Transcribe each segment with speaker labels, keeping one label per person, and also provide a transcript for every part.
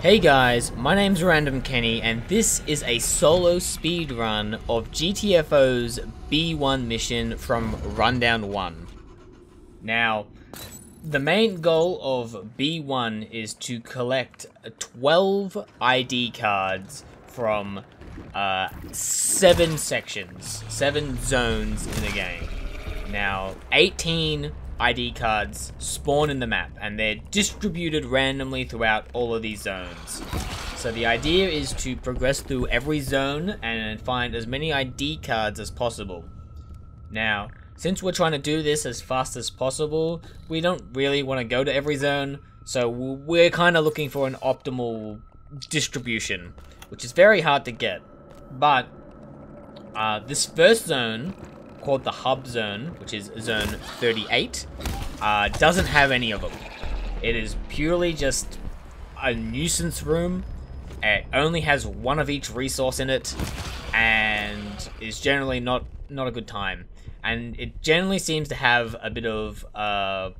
Speaker 1: Hey guys, my name's Random Kenny, and this is a solo speedrun of GTFO's B1 mission from Rundown 1. Now, the main goal of B1 is to collect 12 ID cards from uh, 7 sections, 7 zones in the game. Now, 18 ID cards spawn in the map, and they're distributed randomly throughout all of these zones. So the idea is to progress through every zone and find as many ID cards as possible. Now, since we're trying to do this as fast as possible, we don't really want to go to every zone, so we're kind of looking for an optimal distribution, which is very hard to get. But uh, this first zone called the Hub Zone, which is Zone 38, uh, doesn't have any of them. It is purely just a nuisance room. It only has one of each resource in it, and is generally not not a good time. And it generally seems to have a bit of uh,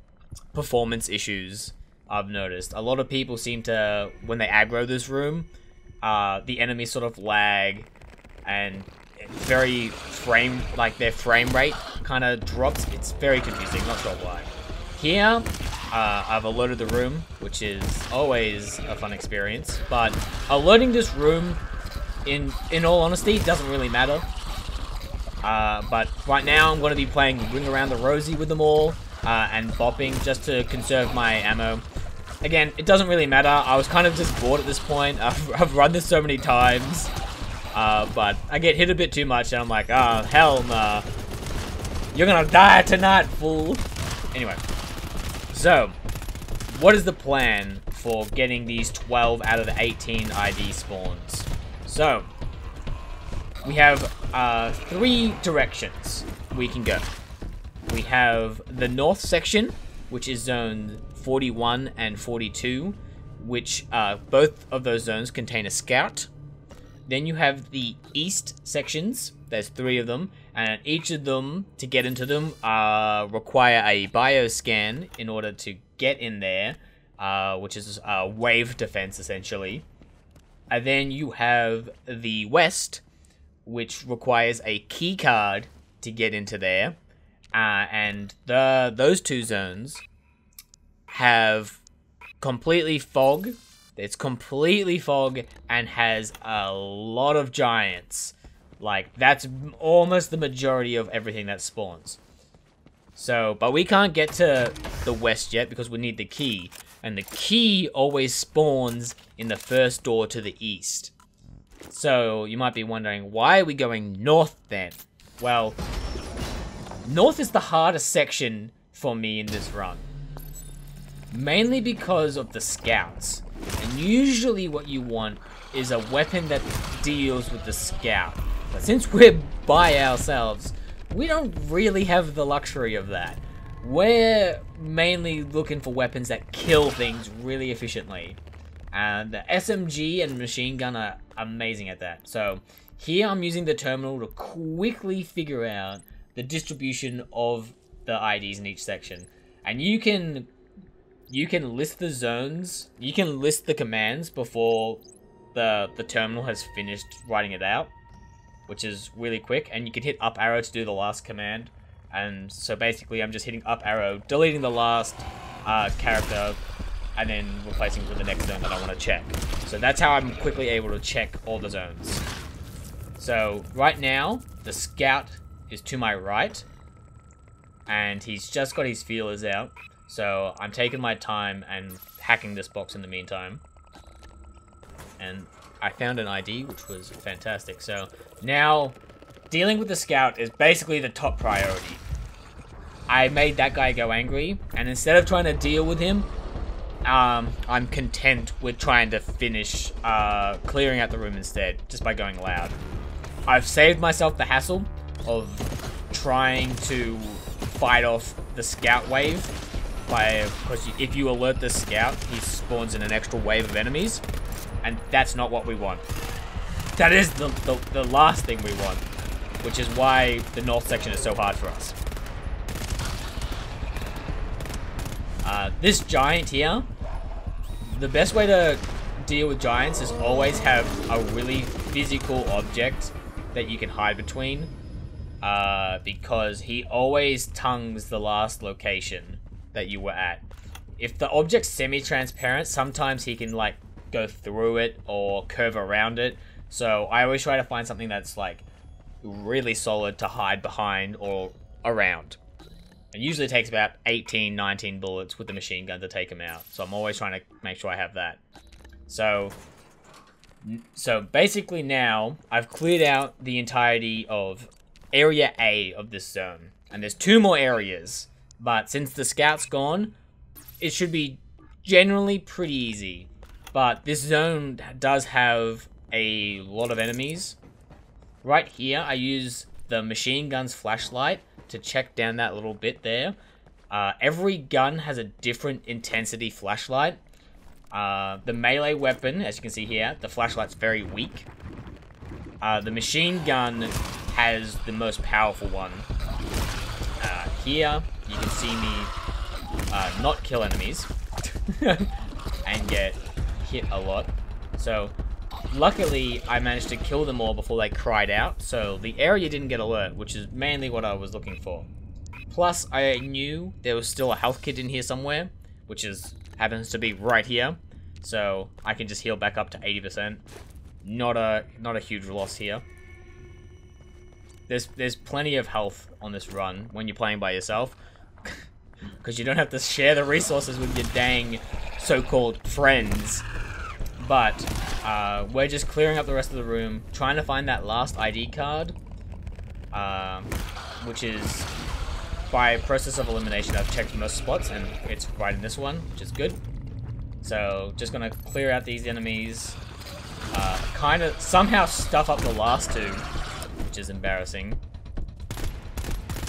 Speaker 1: performance issues. I've noticed a lot of people seem to when they aggro this room, uh, the enemies sort of lag, and very frame, like their frame rate kind of drops. It's very confusing, not sure why. Here, uh, I've alerted the room, which is always a fun experience, but alerting this room, in, in all honesty, doesn't really matter. Uh, but right now, I'm going to be playing Ring Around the Rosie with them all, uh, and bopping just to conserve my ammo. Again, it doesn't really matter. I was kind of just bored at this point. I've, I've run this so many times. Uh, but I get hit a bit too much, and I'm like, oh, hell nah. You're gonna die tonight, fool. Anyway, so, what is the plan for getting these 12 out of the 18 ID spawns? So, we have uh, three directions we can go. We have the north section, which is zone 41 and 42, which uh, both of those zones contain a scout then you have the east sections. There's three of them, and each of them, to get into them, uh, require a bioscan in order to get in there, uh, which is a wave defense essentially. And then you have the west, which requires a key card to get into there, uh, and the those two zones have completely fog it's completely fog and has a lot of giants. Like, that's almost the majority of everything that spawns. So, but we can't get to the west yet because we need the key. And the key always spawns in the first door to the east. So, you might be wondering, why are we going north then? Well, north is the hardest section for me in this run. Mainly because of the scouts. And usually what you want is a weapon that deals with the scout. But since we're by ourselves, we don't really have the luxury of that. We're mainly looking for weapons that kill things really efficiently. And the SMG and machine gun are amazing at that. So here I'm using the terminal to quickly figure out the distribution of the IDs in each section. And you can you can list the zones, you can list the commands before the, the terminal has finished writing it out, which is really quick, and you can hit up arrow to do the last command. And so basically I'm just hitting up arrow, deleting the last uh, character, and then replacing it with the next zone that I want to check. So that's how I'm quickly able to check all the zones. So right now, the scout is to my right, and he's just got his feelers out. So I'm taking my time and hacking this box in the meantime. And I found an ID, which was fantastic. So now, dealing with the scout is basically the top priority. I made that guy go angry, and instead of trying to deal with him, um, I'm content with trying to finish uh, clearing out the room instead, just by going loud. I've saved myself the hassle of trying to fight off the scout wave by because if you alert the scout, he spawns in an extra wave of enemies, and that's not what we want. That is the, the, the last thing we want, which is why the north section is so hard for us. Uh, this giant here, the best way to deal with giants is always have a really physical object that you can hide between. Uh, because he always tongues the last location that you were at. If the object's semi-transparent, sometimes he can like go through it or curve around it. So I always try to find something that's like really solid to hide behind or around. It usually takes about 18, 19 bullets with the machine gun to take him out. So I'm always trying to make sure I have that. So, so basically now I've cleared out the entirety of area A of this zone. And there's two more areas. But since the scout's gone, it should be generally pretty easy. But this zone does have a lot of enemies. Right here, I use the machine gun's flashlight to check down that little bit there. Uh, every gun has a different intensity flashlight. Uh, the melee weapon, as you can see here, the flashlight's very weak. Uh, the machine gun has the most powerful one. Here, you can see me uh, not kill enemies and get hit a lot. So, luckily, I managed to kill them all before they cried out, so the area didn't get alert, which is mainly what I was looking for. Plus, I knew there was still a health kit in here somewhere, which is happens to be right here, so I can just heal back up to 80%. Not a not a huge loss here. There's there's plenty of health on this run when you're playing by yourself. Because you don't have to share the resources with your dang so-called friends. But uh, we're just clearing up the rest of the room, trying to find that last ID card. Um, which is, by process of elimination, I've checked most spots, and it's right in this one, which is good. So, just gonna clear out these enemies. Uh, kind of, somehow stuff up the last two, which is embarrassing.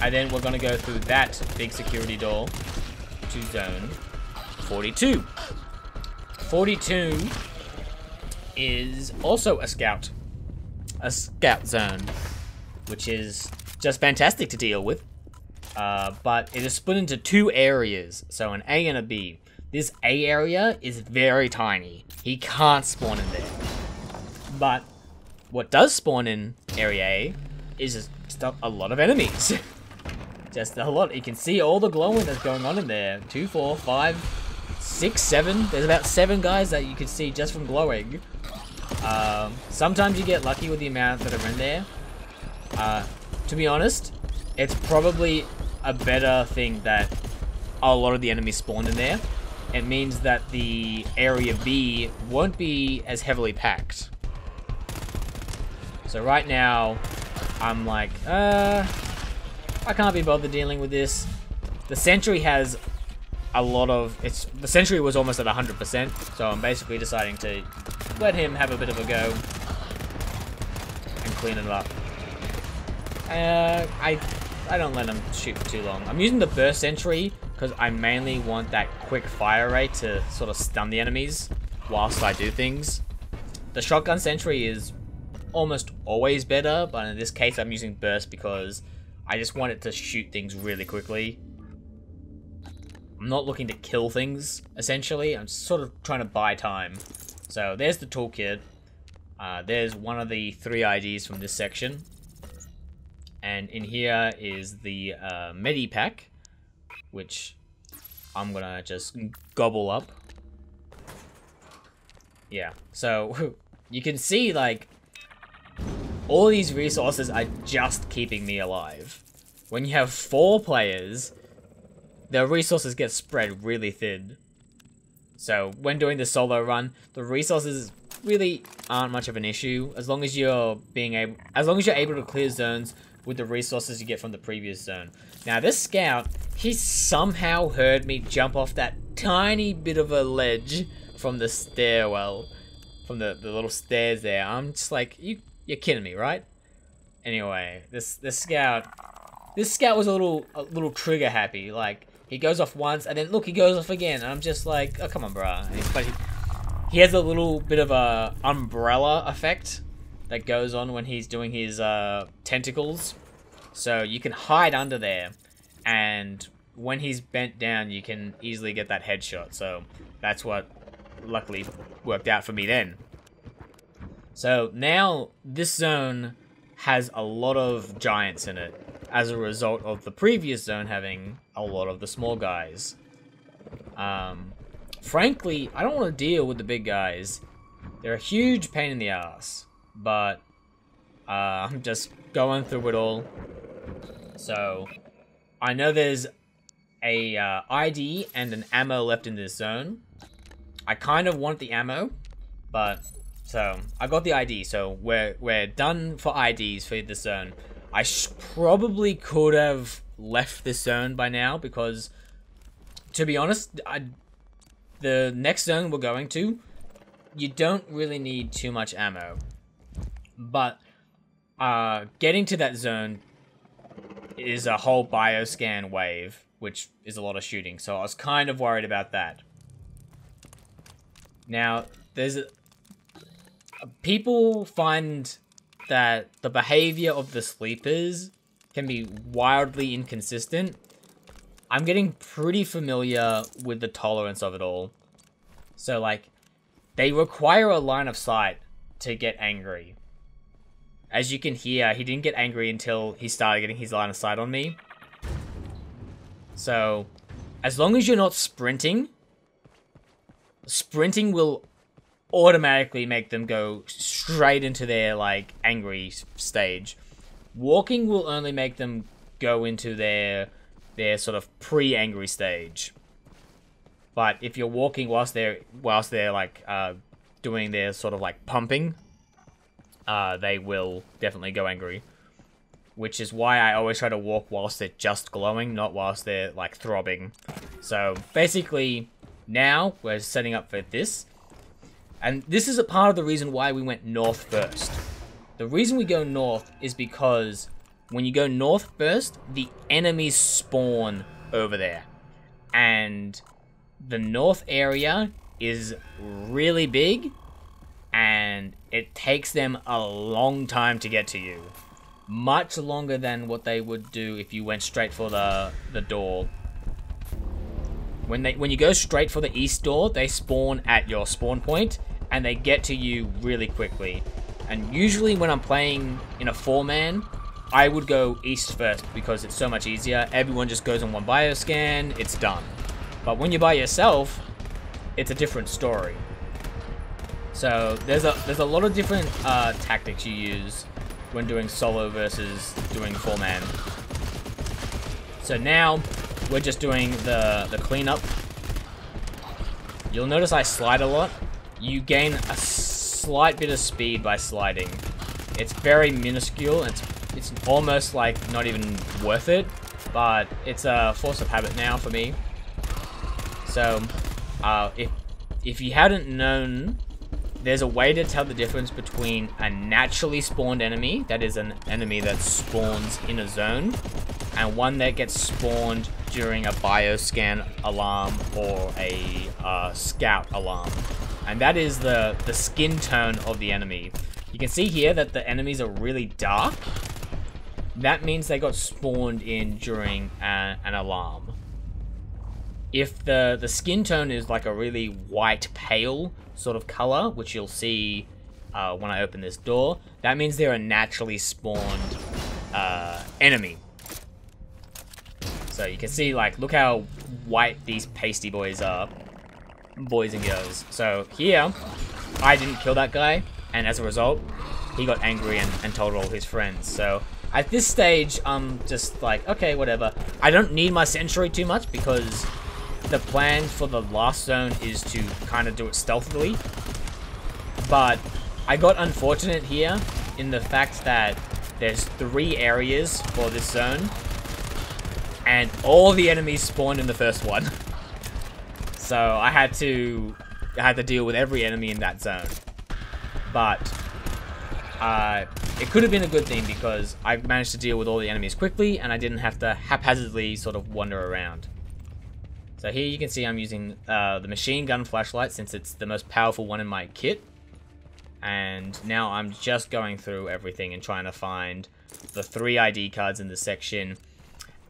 Speaker 1: And then we're gonna go through that big security door to zone 42. 42 is also a scout. A scout zone, which is just fantastic to deal with. Uh, but it is split into two areas, so an A and a B. This A area is very tiny. He can't spawn in there. But what does spawn in Area A is just a lot of enemies. just a lot. You can see all the glowing that's going on in there. Two, four, five, six, seven. There's about seven guys that you can see just from glowing. Um, sometimes you get lucky with the amount that are in there. Uh, to be honest, it's probably a better thing that a lot of the enemies spawned in there. It means that the area B won't be as heavily packed. So right now, I'm like, uh, I can't be bothered dealing with this. The sentry has a lot of, it's, the sentry was almost at 100%, so I'm basically deciding to let him have a bit of a go and clean it up. Uh, I, I don't let him shoot for too long. I'm using the burst sentry because I mainly want that quick fire rate to sort of stun the enemies whilst I do things. The shotgun sentry is almost always better, but in this case I'm using burst because I just want it to shoot things really quickly. I'm not looking to kill things, essentially. I'm sort of trying to buy time. So there's the toolkit. Uh, there's one of the three IDs from this section. And in here is the uh, Medipack, which I'm gonna just gobble up. Yeah, so you can see, like, all these resources are just keeping me alive. When you have four players, the resources get spread really thin. So when doing the solo run, the resources really aren't much of an issue as long as you're being able as long as you're able to clear zones with the resources you get from the previous zone. Now this scout, he somehow heard me jump off that tiny bit of a ledge from the stairwell, from the, the little stairs there. I'm just like, you you're kidding me, right? Anyway, this this scout, this scout was a little a little trigger happy. Like he goes off once, and then look, he goes off again, and I'm just like, oh come on, bruh. But he, he has a little bit of a umbrella effect that goes on when he's doing his uh, tentacles. So you can hide under there, and when he's bent down, you can easily get that headshot. So that's what luckily worked out for me then. So now this zone has a lot of giants in it as a result of the previous zone having a lot of the small guys. Um, frankly, I don't want to deal with the big guys. They're a huge pain in the ass, but uh, I'm just going through it all. So, I know there's a uh, ID and an ammo left in this zone. I kind of want the ammo, but so I got the ID. So we're we're done for IDs for this zone. I probably could have left this zone by now because, to be honest, I, the next zone we're going to, you don't really need too much ammo. But uh, getting to that zone is a whole bioscan wave, which is a lot of shooting. So I was kind of worried about that. Now, there's people find that the behavior of the sleepers can be wildly inconsistent. I'm getting pretty familiar with the tolerance of it all. So, like, they require a line of sight to get angry. As you can hear, he didn't get angry until he started getting his line of sight on me. So, as long as you're not sprinting, sprinting will automatically make them go straight into their like angry stage. Walking will only make them go into their their sort of pre-angry stage. But if you're walking whilst they're whilst they're like uh, doing their sort of like pumping, uh, they will definitely go angry. Which is why I always try to walk whilst they're just glowing, not whilst they're like throbbing. So basically, now we're setting up for this. And this is a part of the reason why we went north first. The reason we go north is because when you go north first, the enemies spawn over there. And the north area is really big and it takes them a long time to get to you. Much longer than what they would do if you went straight for the, the door. When they when you go straight for the east door, they spawn at your spawn point and they get to you really quickly. And usually when I'm playing in a four-man, I would go east first because it's so much easier. Everyone just goes on one bioscan, it's done. But when you're by yourself, it's a different story. So there's a there's a lot of different uh, tactics you use when doing solo versus doing four-man. So now we're just doing the, the cleanup. You'll notice I slide a lot you gain a slight bit of speed by sliding. It's very minuscule, it's, it's almost like not even worth it, but it's a force of habit now for me. So, uh, if, if you hadn't known, there's a way to tell the difference between a naturally spawned enemy, that is an enemy that spawns in a zone, and one that gets spawned during a bioscan alarm or a uh, scout alarm and that is the, the skin tone of the enemy. You can see here that the enemies are really dark. That means they got spawned in during a, an alarm. If the, the skin tone is like a really white pale sort of color, which you'll see uh, when I open this door, that means they're a naturally spawned uh, enemy. So you can see, like, look how white these pasty boys are boys and girls. So here, I didn't kill that guy, and as a result, he got angry and, and told all his friends. So at this stage, I'm just like, okay, whatever. I don't need my sentry too much because the plan for the last zone is to kind of do it stealthily. But I got unfortunate here in the fact that there's three areas for this zone and all the enemies spawned in the first one. So I had to I had to deal with every enemy in that zone. But uh, it could have been a good thing because I managed to deal with all the enemies quickly and I didn't have to haphazardly sort of wander around. So here you can see I'm using uh, the machine gun flashlight since it's the most powerful one in my kit. And now I'm just going through everything and trying to find the three ID cards in the section.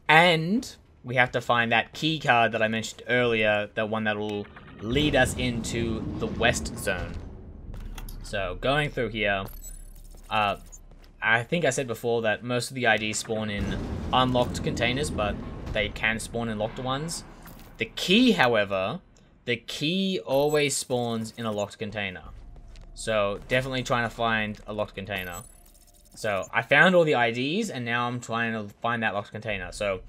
Speaker 1: And we have to find that key card that I mentioned earlier, the one that will lead us into the west zone. So going through here, uh, I think I said before that most of the IDs spawn in unlocked containers, but they can spawn in locked ones. The key, however, the key always spawns in a locked container. So definitely trying to find a locked container. So I found all the IDs and now I'm trying to find that locked container. So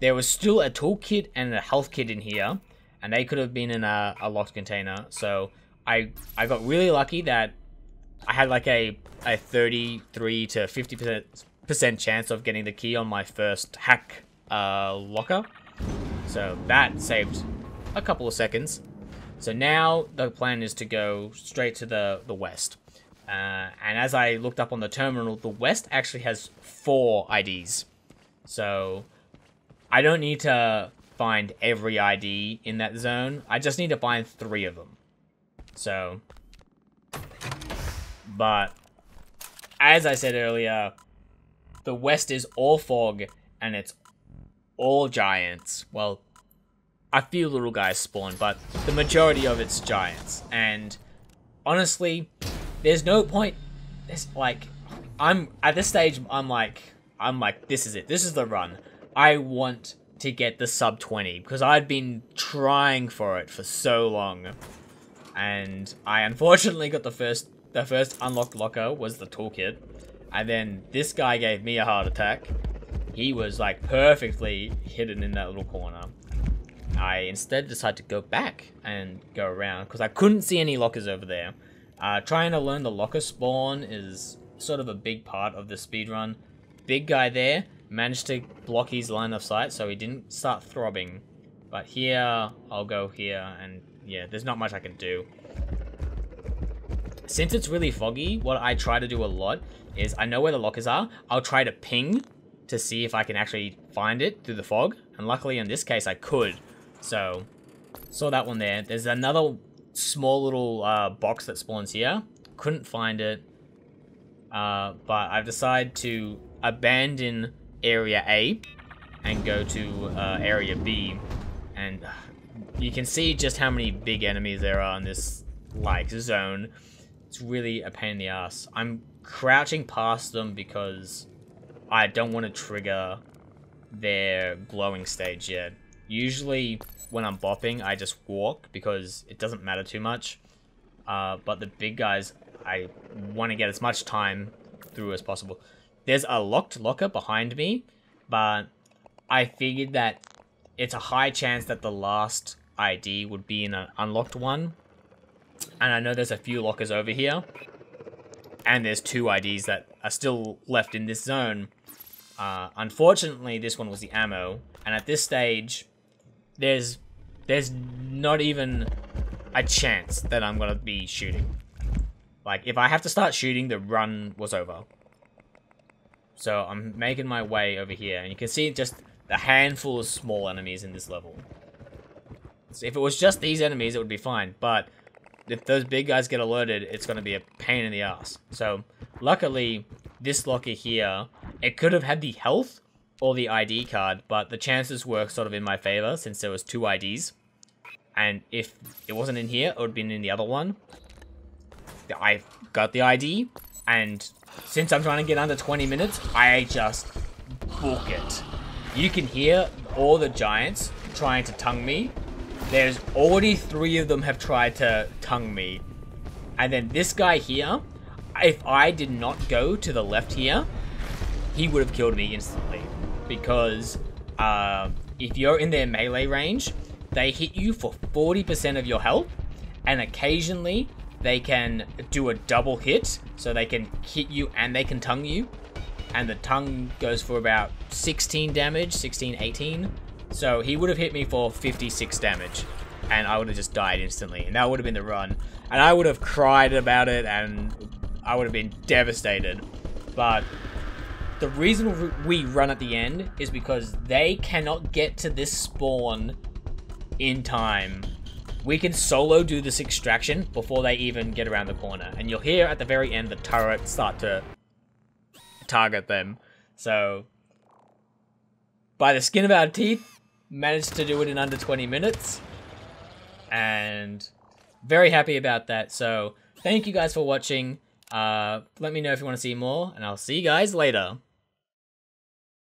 Speaker 1: there was still a toolkit and a health kit in here and they could have been in a, a locked container. So I I got really lucky that I had like a, a 33 to 50% chance of getting the key on my first hack uh, locker. So that saved a couple of seconds. So now the plan is to go straight to the, the west. Uh, and as I looked up on the terminal, the west actually has four IDs. So I don't need to find every ID in that zone. I just need to find three of them. So, but as I said earlier, the west is all fog and it's all giants. Well, a few little guys spawn, but the majority of it's giants. And honestly, there's no point. It's like, I'm at this stage. I'm like, I'm like, this is it. This is the run. I want to get the sub 20 because I'd been trying for it for so long, and I unfortunately got the first. The first unlocked locker was the toolkit, and then this guy gave me a heart attack. He was like perfectly hidden in that little corner. I instead decided to go back and go around because I couldn't see any lockers over there. Uh, trying to learn the locker spawn is sort of a big part of the speed run. Big guy there managed to block his line of sight so he didn't start throbbing. But here, I'll go here and yeah, there's not much I can do. Since it's really foggy, what I try to do a lot is I know where the lockers are. I'll try to ping to see if I can actually find it through the fog. And luckily in this case I could. So, saw that one there. There's another small little uh, box that spawns here. Couldn't find it. Uh, but I've decided to abandon area A and go to uh, area B. And you can see just how many big enemies there are in this like zone. It's really a pain in the ass. I'm crouching past them because I don't want to trigger their glowing stage yet. Usually when I'm bopping, I just walk because it doesn't matter too much. Uh, but the big guys, I want to get as much time through as possible. There's a locked locker behind me, but I figured that it's a high chance that the last ID would be in an unlocked one. And I know there's a few lockers over here. And there's two IDs that are still left in this zone. Uh, unfortunately, this one was the ammo. And at this stage, there's there's not even a chance that I'm gonna be shooting. Like, if I have to start shooting, the run was over. So I'm making my way over here, and you can see just a handful of small enemies in this level. So if it was just these enemies, it would be fine, but if those big guys get alerted, it's going to be a pain in the ass. So, luckily, this locker here, it could have had the health or the ID card, but the chances were sort of in my favor since there was two IDs. And if it wasn't in here, it would have been in the other one. I got the ID, and since I'm trying to get under 20 minutes, I just book it. You can hear all the giants trying to tongue me. There's already three of them have tried to tongue me. And then this guy here, if I did not go to the left here, he would have killed me instantly because uh, if you're in their melee range, they hit you for 40% of your health, and occasionally they can do a double hit, so they can hit you and they can tongue you, and the tongue goes for about 16 damage, 16, 18. So he would have hit me for 56 damage, and I would have just died instantly, and that would have been the run. And I would have cried about it, and I would have been devastated. But the reason we run at the end is because they cannot get to this spawn in time. We can solo do this extraction before they even get around the corner. And you'll hear at the very end the turret start to target them. So, by the skin of our teeth, managed to do it in under 20 minutes. and very happy about that. So thank you guys for watching. Uh, let me know if you want to see more, and I'll see you guys later.